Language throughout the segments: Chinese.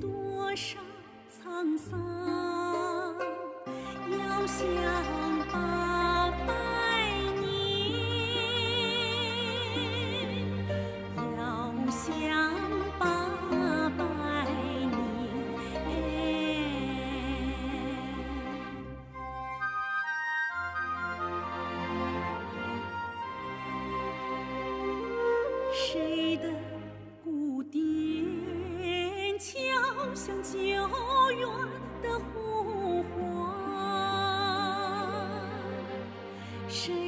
多少沧桑遥想八百年。遥想八百年。谁的谁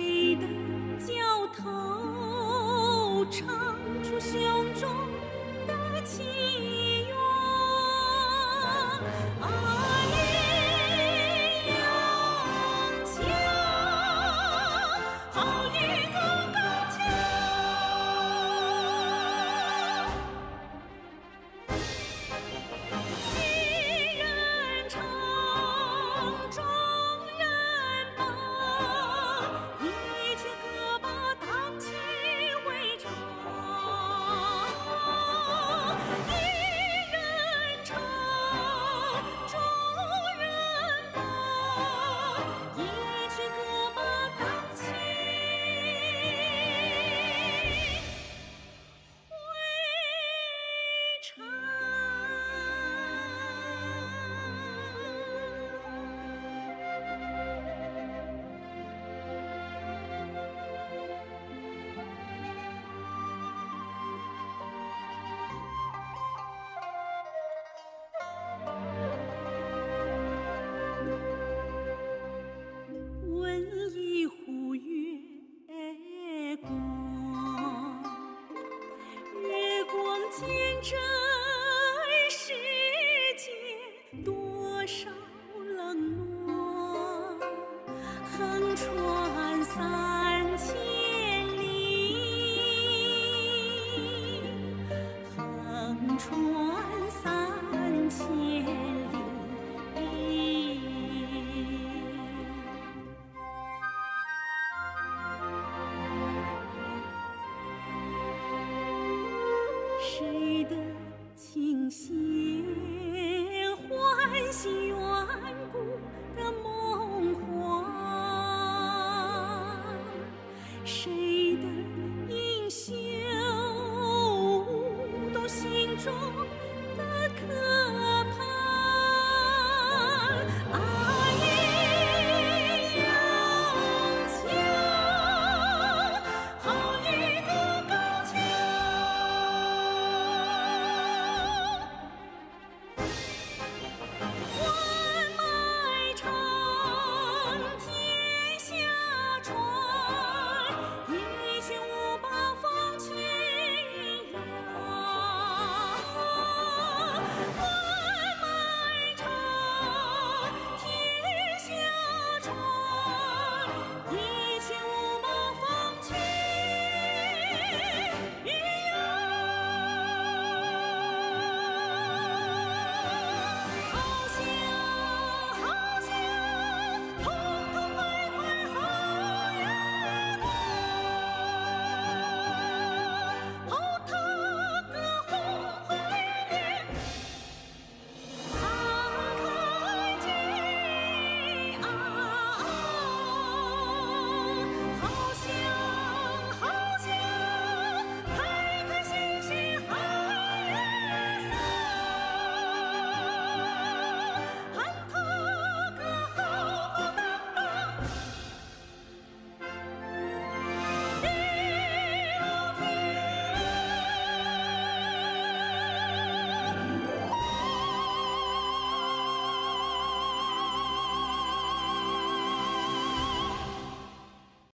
try.